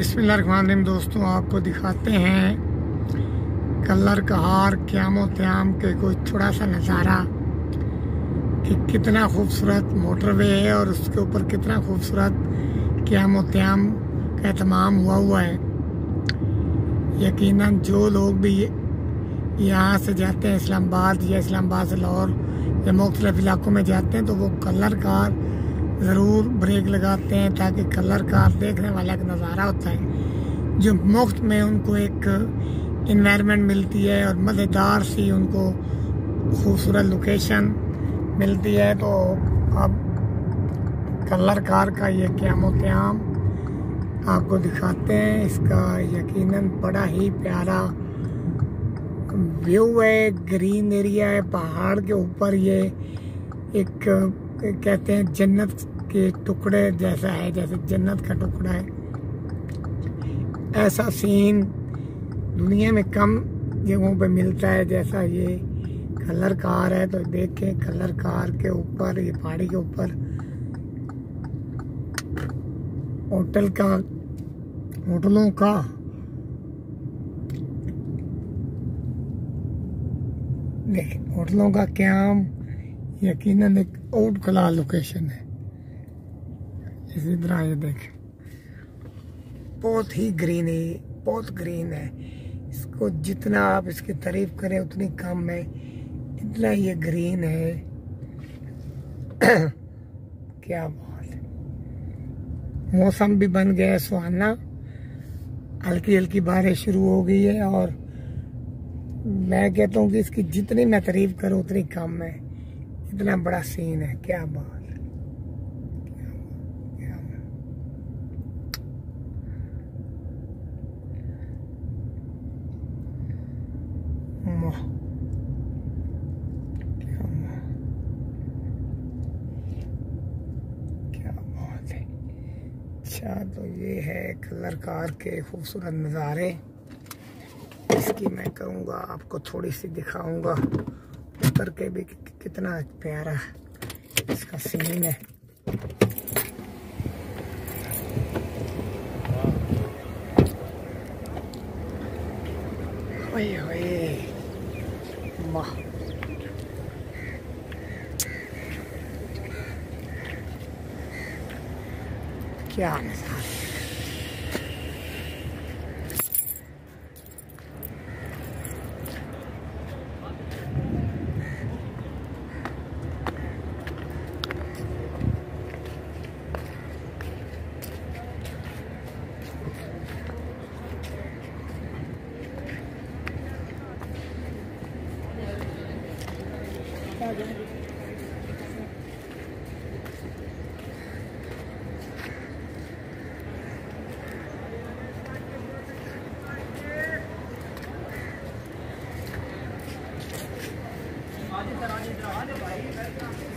बिस्मिल्लाहिर्रहमानिर्रहीम दोस्तों, आपको दिखाते हैं कलर कहार क्यामो त्याम के कोई थोड़ा सा नज़ारा कि कितना खूबसूरत मोटरवे है और उसके ऊपर कितना खूबसूरत क्यामो त्याम का अहतमाम हुआ हुआ है। यकीनन जो लोग भी यहाँ से जाते हैं इस्लामाबाद या इस्लामाबाद से लाहौर या मुख्तलिफ़ इलाकों में जाते हैं तो वो कलर कार ज़रूर ब्रेक लगाते हैं ताकि कलर कार देखने वाला एक नज़ारा होता है, जो मुफ़्त में उनको एक इन्वायरमेंट मिलती है और मज़ेदार सी उनको खूबसूरत लोकेशन मिलती है। तो अब कलर कार का ये क्याम क्याम आपको दिखाते हैं। इसका यकीनन बड़ा ही प्यारा व्यू है ग्रीन एरिया है, पहाड़ के ऊपर ये एक कहते हैं जन्नत के टुकड़े जैसा है, जैसे जन्नत का टुकड़ा है। ऐसा सीन दुनिया में कम जगहों पे मिलता है, जैसा ये कलर कार है तो देखें कलर कार के ऊपर, ये पहाड़ी के ऊपर। होटल का, होटलों का देखें होटलों का क्याम यकीनन एक आउट कला लोकेशन है। इसी तरह ये देखें। बहुत ही ग्रीन है, बहुत ग्रीन है। इसको जितना आप इसकी तारीफ़ करें, उतनी कम है। इतना ये ग्रीन है। क्या बात मौसम भी बन गया है, सुहाना। हल्की हल्की बारिश शुरू हो गई है और मैं कहता हूँ कि इसकी जितनी मैं तारीफ़ करूँ, उतनी कम है। इतना बड़ा सीन है, क्या बात अच्छा तो ये है कलर कार के खूबसूरत नज़ारे। इसकी मैं करूँगा, आपको थोड़ी सी दिखाऊँगा। उतर के भी कितना प्यारा इसका सीन है। क्या नज़ारा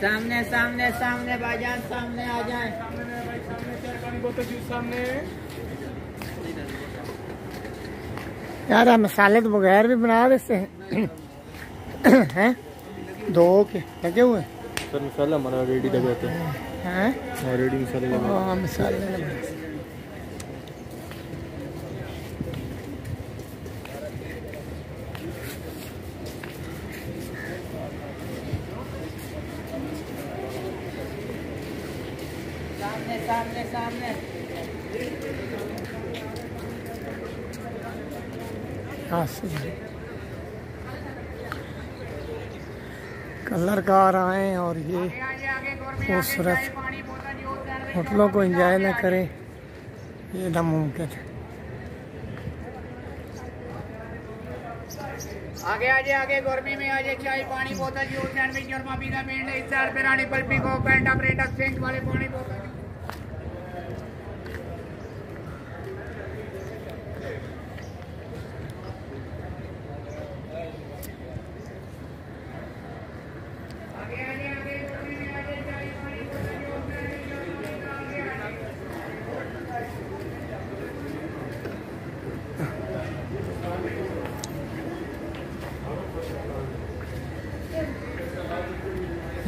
सामने सामने सामने भाईजान सामने आ जाए। यार आप मसाले तो बगैर भी बना देते हैं। हैं? दो के लगे हुए सर मसाला हमारा रेडी लगे होते हैं। हैं? हाँ रेडी मसाले हाँ। मसाले लगे सामने सामने सामने हाँ सही कलर कार आए और ये खूबसूरत होटलों को एंजॉय न करें। ये नामुमकिन है आगे आजे आगे, गर्मी में आजे चाय पानी बोतल juice sandwich Sharma pizza paint इस साइड पे रानी पल्पी को पेंटा प्रेटा सिंक वाले पानी बोतल आगे आजे आगे गर्मी में आजे चाय पानी बोतल जूस सैंडविच शर्मा पिज्जा आगे आगे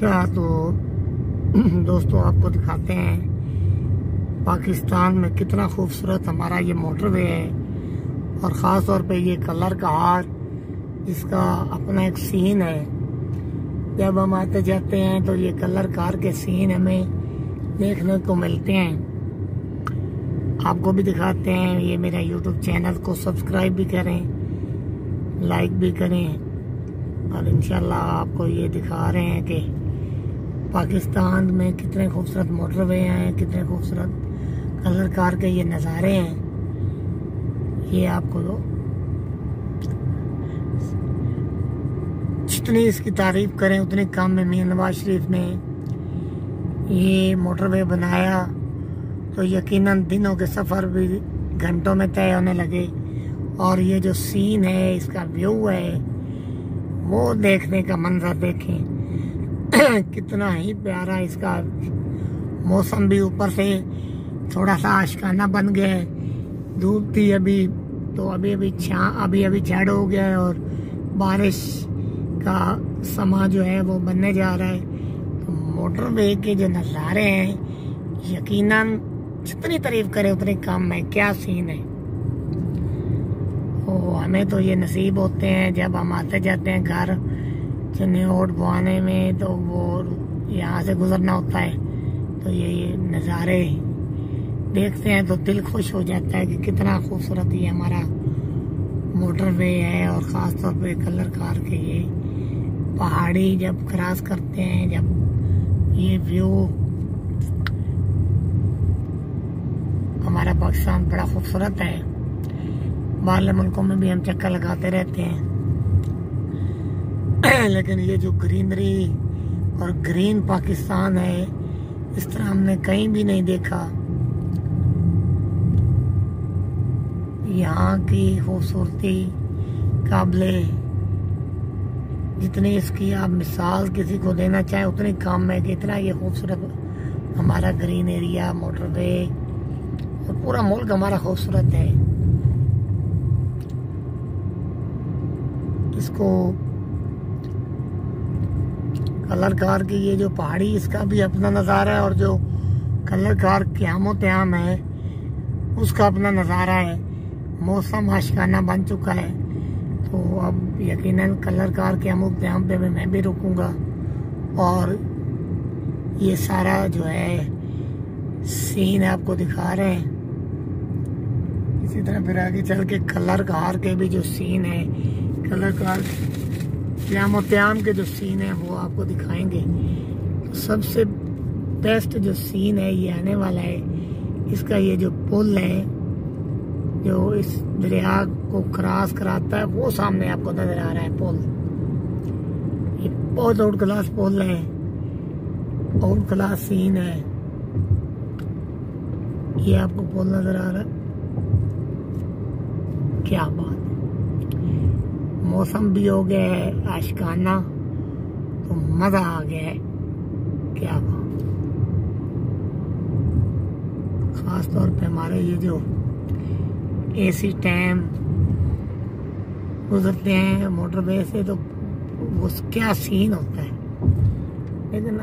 अच्छा तो दोस्तों आपको दिखाते हैं पाकिस्तान में कितना खूबसूरत हमारा ये मोटरवे है। और ख़ास तौर पे ये कलर का हार, इसका अपना एक सीन है। जब हम आते जाते हैं तो ये कलर कार के सीन हमें देखने को मिलते हैं। आपको भी दिखाते हैं, ये मेरा यूट्यूब चैनल को सब्सक्राइब भी करें लाइक भी करें। और इंशाल्लाह आपको ये दिखा रहे हैं कि पाकिस्तान में कितने खूबसूरत मोटरवे हैं, कितने खूबसूरत कलर कार के ये नज़ारे हैं, ये आपको दो। जितनी इसकी तारीफ़ करें, उतने कम में मियाँ नवाज़ शरीफ ने ये मोटरवे बनाया तो यकीनन दिनों के सफ़र भी घंटों में तय होने लगे। और ये जो सीन है, इसका व्यू है, वो देखने का मंजर देखें। कितना ही प्यारा इसका मौसम भी ऊपर से थोड़ा सा आशकाना बन गया है धूप थी अभी तो अभी अभी छा, अभी अभी छड़ हो गया है और बारिश का समा जो है वो बनने जा रहा है। तो मोटरवे के जो नज़ारे हैं, यकीनन जितनी तारीफ़ करे उतनी कम है। क्या सीन है? तो हमें तो ये नसीब होते हैं, जब हम आते जाते हैं घर चन्नीओट बुआने में तो वो यहाँ से गुजरना होता है। तो ये नज़ारे देखते हैं तो दिल खुश हो जाता है कि कितना खूबसूरत ये हमारा मोटरवे है और ख़ास तौर पे कलर कार के ये पहाड़ी जब क्रॉस करते हैं, जब ये व्यू हमारा पाकिस्तान बड़ा खूबसूरत है। बाहर मुल्कों में भी हम चक्कर लगाते रहते हैं। लेकिन ये जो ग्रीनरी और ग्रीन पाकिस्तान है, इस तरह हमने कहीं भी नहीं देखा। यहाँ की खूबसूरती, काबले। जितनी इसकी आप मिसाल किसी को देना चाहें, उतनी कम है कि इतना ये खूबसूरत हमारा ग्रीन एरिया मोटरवे और पूरा मुल्क हमारा खूबसूरत है। इसको कलर कार की ये जो पहाड़ी, इसका भी अपना नज़ारा है, और जो कलर कार क्यामो त्याम है, उसका अपना नज़ारा है। मौसम आशकाना बन चुका है। तो अब यकीनन कलर कार के अमुक त्याम पे मैं, मैं भी रुकूँगा। और ये सारा जो है सीन आपको दिखा रहे हैं। इसी तरह फिर आगे चल के कलर कार के भी जो सीन है कलर कार श्याम त्याम के जो सीन है वो आपको दिखाएँगे। तो सबसे बेस्ट जो सीन है ये आने वाला है। इसका ये जो पुल है जो इस दरिया को क्रॉस कराता है, वो सामने आपको नज़र आ रहा है पुल। ये बहुत आउट क्लास पुल है। आउट क्लास सीन है। ये आपको पुल नज़र आ रहा है। क्या बात। मौसम भी हो गया है, आशकाना। तो मज़ा आ गया है। क्या बात। खास तौर पे हमारे ये जो एसी टाइम गुजरते हैं मोटरवे से तो वो क्या सीन होता है? लेकिन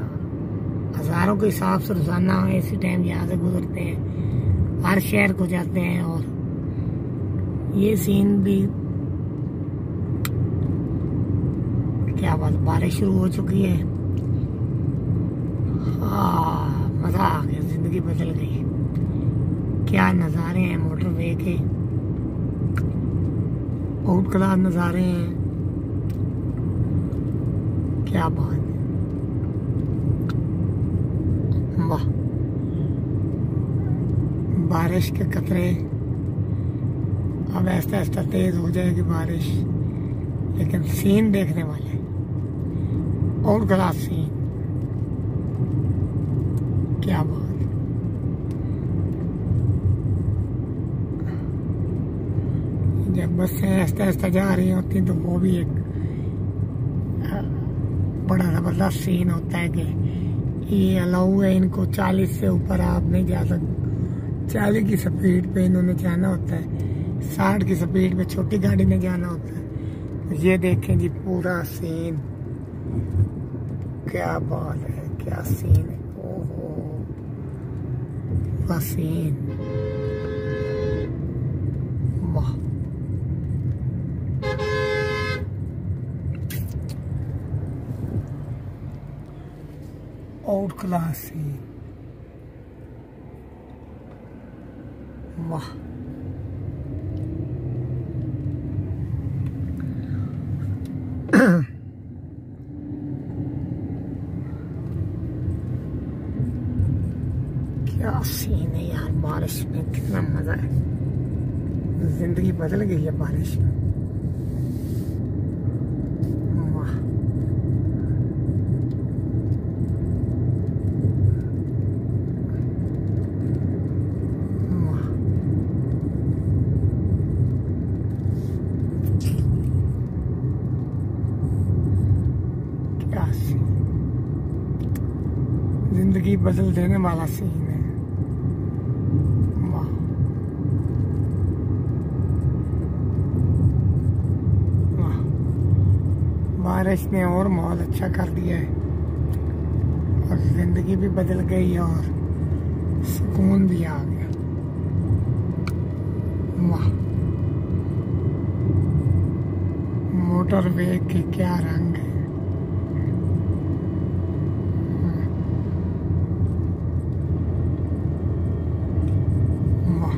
हज़ारों के हिसाब से रोज़ाना एसी टाइम यहाँ से गुजरते हैं, हर शहर को जाते हैं और ये सीन भी क्या बात, बारिश शुरू हो चुकी है। हाँ मज़ा आ गया, ज़िंदगी बदल गई। क्या नज़ारे हैं मोटरवे के? आउट क्लास नज़ारे हैं। क्या बात है? वाह। बारिश के कतरे अब ऐसा ऐसा तेज हो जाएगी बारिश। लेकिन सीन देखने वाले और क्लास सीन क्या बात जब बसें ऐसा ऐसा जा रही होती तो वो भी एक बड़ा ज़बरदस्त सीन होता है कि ये अलाउ है इनको 40 से ऊपर आप नहीं जा सकते चालीस की स्पीड पे इन्होंने जाना होता है, साठ की स्पीड पे छोटी गाड़ी में जाना होता है। ये देखें जी पूरा सीन क्या बात है, क्या सीन है, ओहो। सीन वाह आउट क्लास सीन वाह क्या सीन है यार बारिश में? कितना मज़ा है। ज़िंदगी बदल गई है बारिश में वाह वाह क्या सीन ज़िंदगी देने वाला सीन है वाह बारिश ने और माहौल अच्छा कर दिया है और ज़िंदगी भी बदल गई और सुकून भी आ गया वाह मोटर वे के क्या रंग है वाह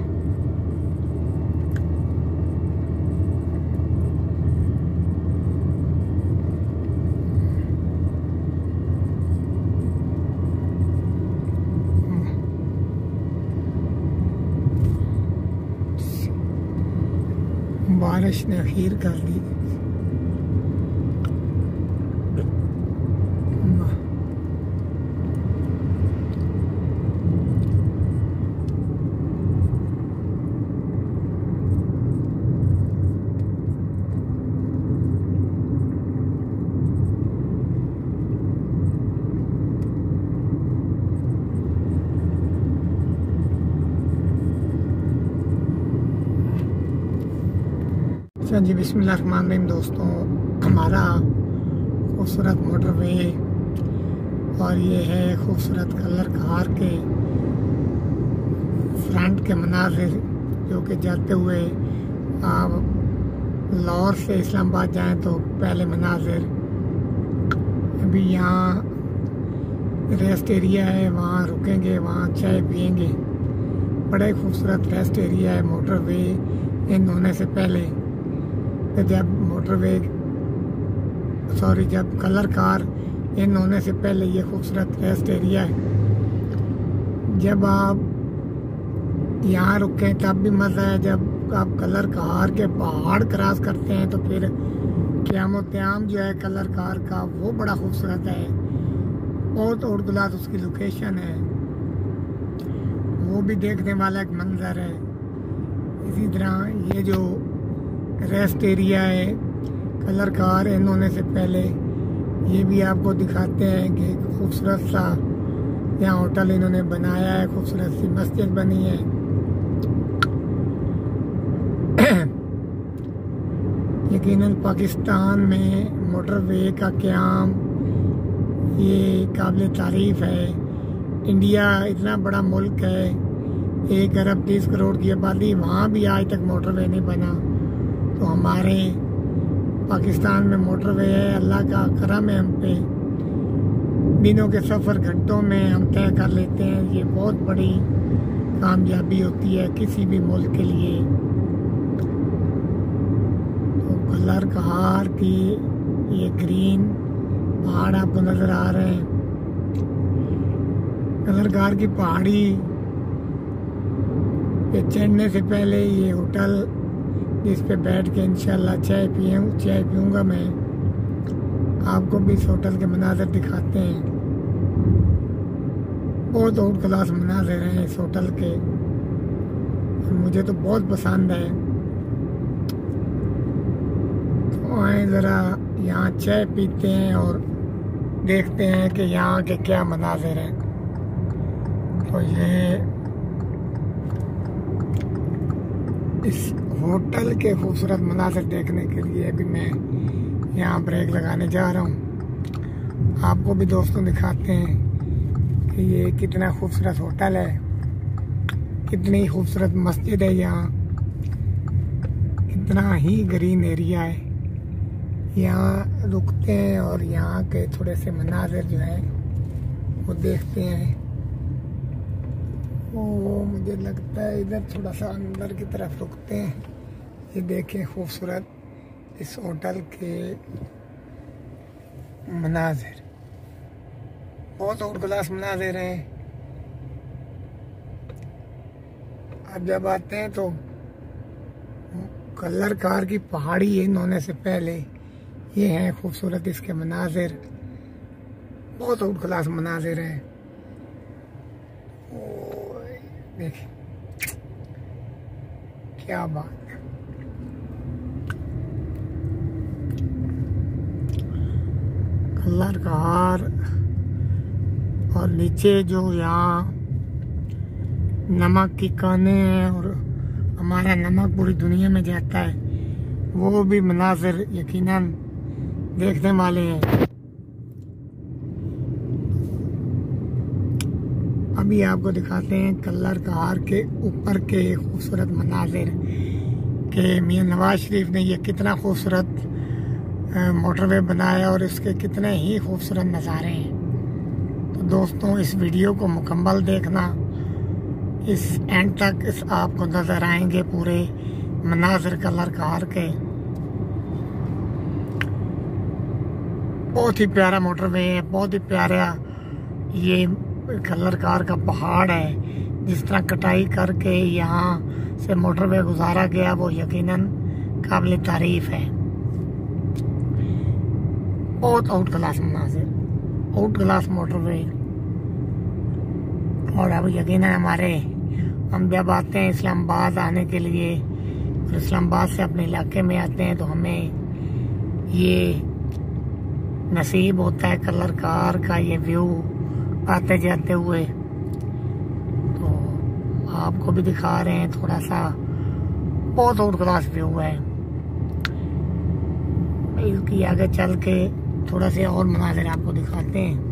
बारिश ने अखीर कर दी वाह अच्छा जी, बिस्मिल्लाहिर्रहमानिर्रहीम दोस्तों, हमारा खूबसूरत मोटरवे और ये है खूबसूरत कलर कार के फ्रंट के मनाजिर जो कि जाते हुए आप लाहौर से इस्लामाबाद जाएँ तो पहले मनाजिर, अभी यहाँ रेस्ट एरिया है, वहाँ रुकेंगे, वहाँ चाय पियेंगे। बड़ा खूबसूरत रेस्ट एरिया है मोटरवे इन होने से पहले। तो जब मोटरवे सॉरी जब कलर कार इन होने से पहले ये खूबसूरत रेस्ट एरिया है। जब आप यहाँ रुके, तब भी मज़ा है। जब आप कलर कार के पहाड़ क्रॉस करते हैं तो फिर क्यामोत्याम जो है कलर कार का, वो बड़ा खूबसूरत है। बहुत उर्दुलात उसकी लोकेशन है। वो भी देखने वाला एक मंजर है। इसी तरह ये जो रेस्ट एरिया है कलर कार इन होने से पहले। ये भी आपको दिखाते हैं कि खूबसूरत सा यहाँ होटल इन्होंने बनाया है, खूबसूरत सी मस्जिद बनी है। यकीनन पाकिस्तान में मोटरवे का क्याम, ये काबिल तारीफ़ है। इंडिया इतना बड़ा मुल्क है, एक अरब तीस करोड़ की आबादी, वहाँ भी आज तक मोटरवे नहीं बना। तो हमारे पाकिस्तान में मोटरवे है, अल्लाह का करम है हम पे। दिनों के सफ़र, घंटों में हम तय कर लेते हैं, ये बहुत बड़ी कामयाबी होती है किसी भी मुल्क के लिए। तो कलर कहार की ये ग्रीन पहाड़ आपको नज़र आ रहे हैं। कलरगार की पहाड़ी पे चढ़ने से पहले ये होटल जिस पे बैठ के इंशाल्लाह चाय पिए चाय पीऊँगा मैं। आपको भी इस होटल के मनाजर दिखाते हैं। बहुत आउट क्लास मनाजर हैं इस होटल के। मुझे तो बहुत पसंद है। तो आए ज़रा यहाँ चाय पीते हैं और देखते हैं कि यहाँ के क्या मनाजिर हैं। तो ये इस होटल के खूबसूरत मनाजिर देखने के लिए अभी मैं यहाँ ब्रेक लगाने जा रहा हूँ। आपको भी दोस्तों दिखाते हैं कि ये कितना खूबसूरत होटल है, कितनी खूबसूरत मस्जिद है यहाँ इतना ही ग्रीन एरिया है। यहाँ रुकते हैं और यहाँ के थोड़े से मनाजिर जो है, वो देखते हैं। वो मुझे लगता है इधर थोड़ा सा अंदर की तरफ़ रुकते हैं। ये देखें खूबसूरत इस होटल के मनाजिर। बहुत आउट क्लास मनाजिर हैं। अब जब आते हैं तो कलर कार की पहाड़ी होने से पहले। ये हैं खूबसूरत इसके मनाजिर। बहुत आउट क्लास मनाजिर हैं। क्या बात है। कलर का हार और नीचे जो यहाँ नमक की काने हैं और हमारा नमक पूरी दुनिया में जाता है, वो भी मनाजिर यकीनन देखने वाले हैं। अभी आपको दिखाते हैं कल्लर कहार के ऊपर के खूबसूरत मनाजिर के मियाँ नवाज़ शरीफ ने ये कितना खूबसूरत मोटरवे बनाया और इसके कितने ही खूबसूरत नज़ारे हैं। तो दोस्तों, इस वीडियो को मुकम्मल देखना, इस एंड तक इस आपको नज़र आएँगे पूरे मनाजिर कलर कार के। बहुत ही प्यारा मोटरवे है, बहुत ही प्यारा ये कलर कार का पहाड़ है, जिस तरह कटाई करके यहाँ से मोटरवे गुजारा गया, वो यकीनन काबिल तारीफ़ है। बहुत आउट क्लास मनाजिर आउट क्लास मोटरवे और अब यकीन हमारे, हम जब आते हैं इस्लामाबाद आने के लिए, और इस्लामाबाद से अपने इलाके में आते हैं तो हमें ये नसीब होता है कलर कार का ये व्यू आते जाते हुए। तो आपको भी दिखा रहे हैं थोड़ा सा बहुत आउट क्लास व्यू है। इसकी आगे चल के थोड़ा से और मनाजिर आपको दिखाते हैं।